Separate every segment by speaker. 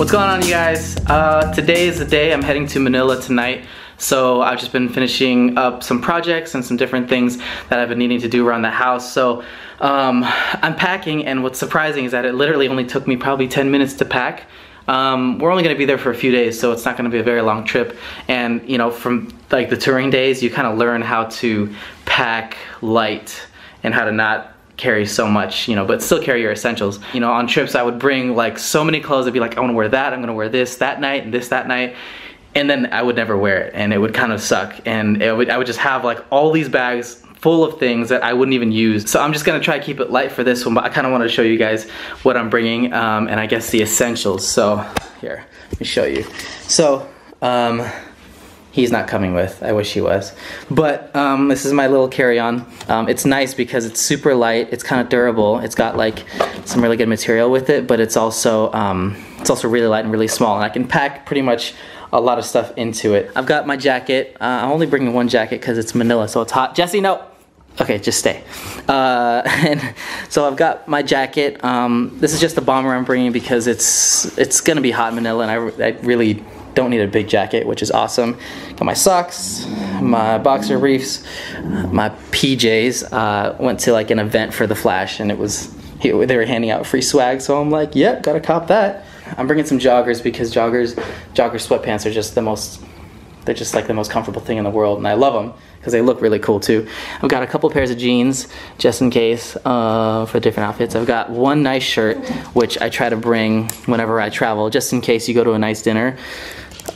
Speaker 1: What's going on you guys? Uh, today is the day I'm heading to Manila tonight. So I've just been finishing up some projects and some different things that I've been needing to do around the house. So um, I'm packing and what's surprising is that it literally only took me probably 10 minutes to pack. Um, we're only gonna be there for a few days, so it's not gonna be a very long trip. And you know, from like the touring days, you kind of learn how to pack light and how to not carry so much, you know, but still carry your essentials. You know, on trips I would bring like so many clothes. I'd be like, I wanna wear that, I'm gonna wear this that night and this that night. And then I would never wear it and it would kind of suck. And would, I would just have like all these bags full of things that I wouldn't even use. So I'm just gonna try to keep it light for this one, but I kind of want to show you guys what I'm bringing um, and I guess the essentials. So here, let me show you. So, um, he's not coming with. I wish he was. But um, this is my little carry-on. Um, it's nice because it's super light. It's kind of durable. It's got like some really good material with it, but it's also um, it's also really light and really small. And I can pack pretty much a lot of stuff into it. I've got my jacket. Uh, I'm only bringing one jacket because it's Manila, so it's hot. Jesse, no. Okay, just stay. Uh, and so I've got my jacket. Um, this is just a bomber I'm bringing because it's it's gonna be hot in Manila, and I, I really don't need a big jacket, which is awesome. Got my socks, my boxer briefs, my PJs. Uh, went to like an event for the Flash, and it was they were handing out free swag, so I'm like, yep, gotta cop that. I'm bringing some joggers because joggers, jogger sweatpants are just the most, they're just like the most comfortable thing in the world, and I love them because they look really cool too. I've got a couple pairs of jeans just in case uh, for different outfits. I've got one nice shirt which I try to bring whenever I travel just in case you go to a nice dinner.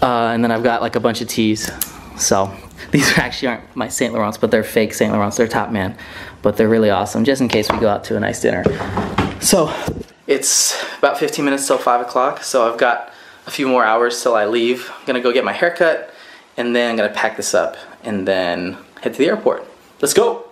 Speaker 1: Uh, and then I've got like a bunch of tees. So these actually aren't my Saint Laurents, but they're fake Saint Laurents. They're Topman, but they're really awesome just in case we go out to a nice dinner. So it's about 15 minutes till five o'clock. So I've got a few more hours till I leave. I'm gonna go get my haircut and then I'm gonna pack this up and then head to the airport. Let's go.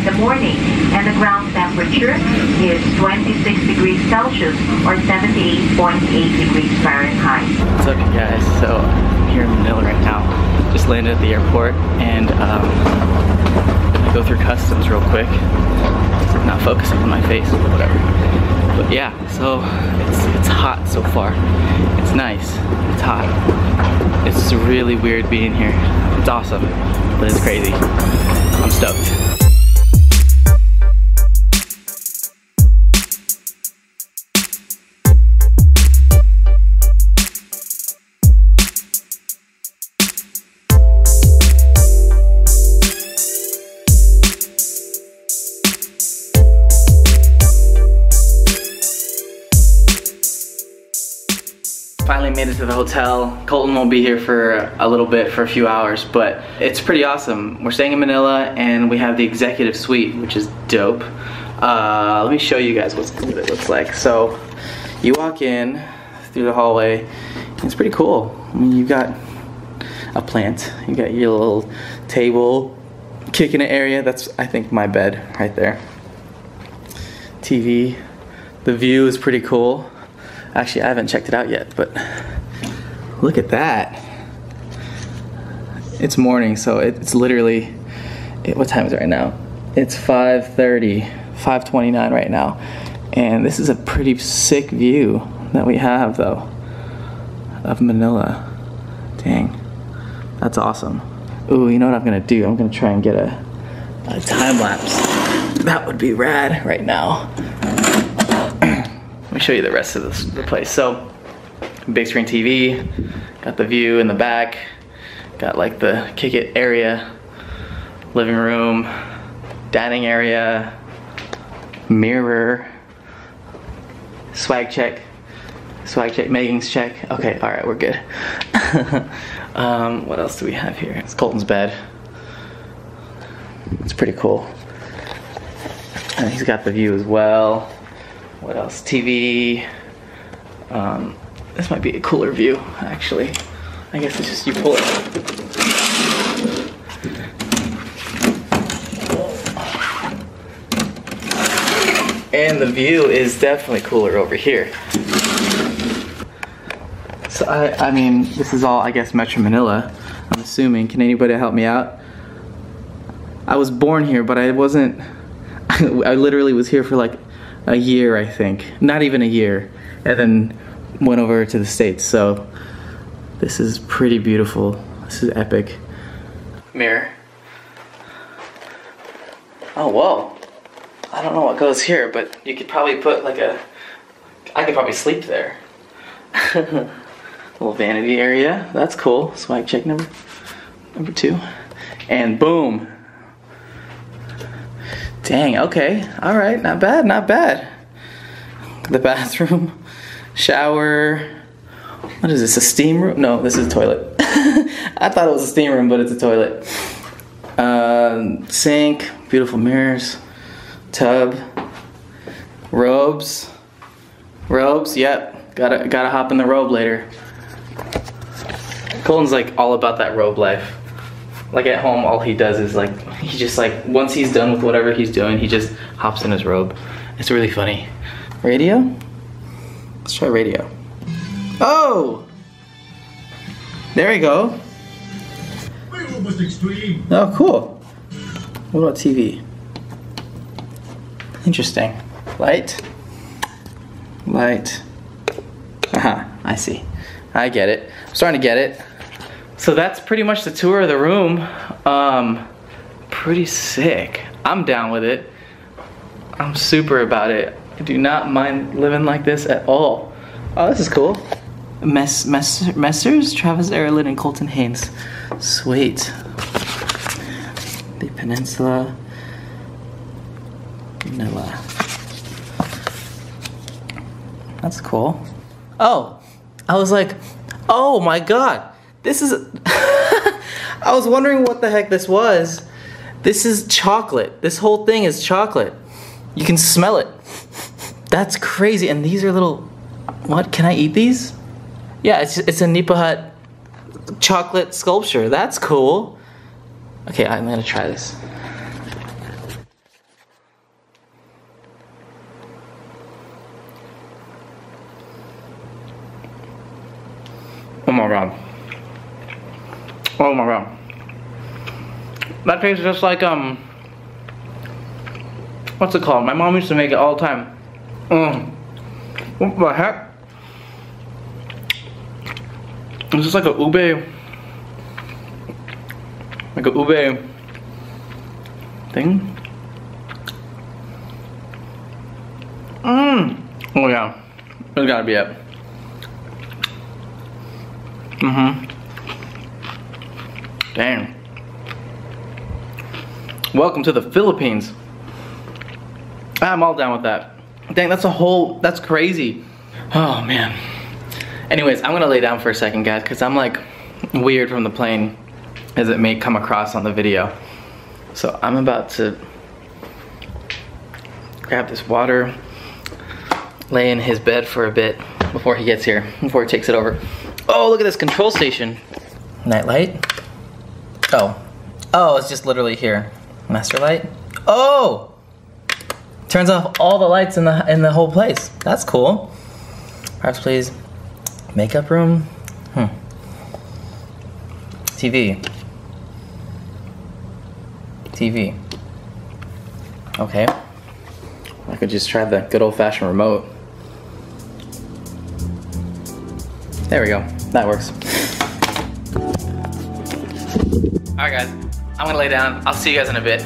Speaker 2: in the morning and the ground temperature is 26 degrees Celsius or 78.8 degrees Fahrenheit.
Speaker 1: What's up you guys? So I'm here in Manila right now. Just landed at the airport and um, go through customs real quick. I'm not focusing on my face, but whatever. But yeah, so it's, it's hot so far. It's nice, it's hot. It's really weird being here. It's awesome, but it's crazy. I'm stoked. Finally made it to the hotel. Colton won't be here for a little bit, for a few hours, but it's pretty awesome. We're staying in Manila and we have the executive suite, which is dope. Uh, let me show you guys what it looks like. So you walk in through the hallway. It's pretty cool. I mean, you got a plant. You got your little table, kicking area. That's I think my bed right there. TV. The view is pretty cool. Actually, I haven't checked it out yet, but look at that. It's morning, so it's literally, it, what time is it right now? It's 5.30, 5.29 right now. And this is a pretty sick view that we have though, of Manila. Dang, that's awesome. Ooh, you know what I'm gonna do? I'm gonna try and get a, a time lapse. That would be rad right now. Show you the rest of this, the place. So, big screen TV, got the view in the back, got like the kick it area, living room, dining area, mirror, swag check, swag check, Megan's check. Okay, all right, we're good. um, what else do we have here? It's Colton's bed. It's pretty cool. And he's got the view as well. What else? TV. Um, this might be a cooler view, actually. I guess it's just you pull it. And the view is definitely cooler over here. So I, I mean, this is all, I guess, Metro Manila. I'm assuming. Can anybody help me out? I was born here, but I wasn't. I literally was here for like a year, I think. Not even a year, and then went over to the states. So this is pretty beautiful. This is epic. Mirror. Oh whoa. I don't know what goes here, but you could probably put like a. I could probably sleep there. Little vanity area. That's cool. Swag check number number two. And boom. Dang, okay. Alright, not bad, not bad. The bathroom, shower. What is this? A steam room? No, this is a toilet. I thought it was a steam room, but it's a toilet. Uh, sink, beautiful mirrors, tub, robes. Robes, yep. Gotta gotta hop in the robe later. Colton's like all about that robe life. Like at home, all he does is like he just like once he's done with whatever he's doing, he just hops in his robe. It's really funny. Radio? Let's try radio. Oh! There we go.
Speaker 3: We're almost extreme.
Speaker 1: Oh, cool. What about TV? Interesting. Light. Light. Aha, I see. I get it. I'm starting to get it. So that's pretty much the tour of the room. Um, pretty sick. I'm down with it. I'm super about it. I do not mind living like this at all. Oh, this is cool. Mess, mess, Messers, Travis Atreo, and Colton Haynes. Sweet. The Peninsula. Manila. That's cool. Oh, I was like, oh my god, this is. I was wondering what the heck this was. This is chocolate. This whole thing is chocolate. You can smell it. That's crazy. And these are little. What? Can I eat these? Yeah, it's, it's a Nipa Hut chocolate sculpture. That's cool. Okay, I'm gonna try this. Oh my god. Oh my god. That tastes just like, um, what's it called? My mom used to make it all the time. Mm. What the heck? It's just like a ube, like a ube thing. Mmm. Oh yeah, it's gotta be it. Mm-hmm. Dang. Welcome to the Philippines. I'm all down with that. Dang, that's a whole, that's crazy. Oh man. Anyways, I'm gonna lay down for a second, guys, because I'm like weird from the plane, as it may come across on the video. So I'm about to grab this water, lay in his bed for a bit before he gets here, before he takes it over. Oh, look at this control station. Night light. Oh. Oh, it's just literally here. Master light. Oh! Turns off all the lights in the in the whole place. That's cool. Perhaps please. Makeup room. Hmm. TV. TV. Okay. I could just try the good old fashioned remote. There we go. That works. Alright guys, I'm gonna lay down. I'll see you guys in a bit.